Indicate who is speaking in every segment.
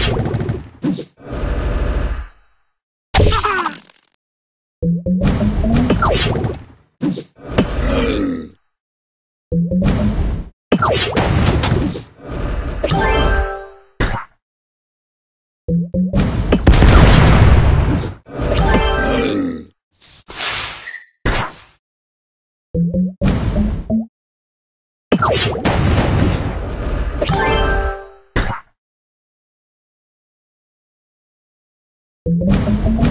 Speaker 1: you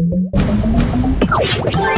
Speaker 1: you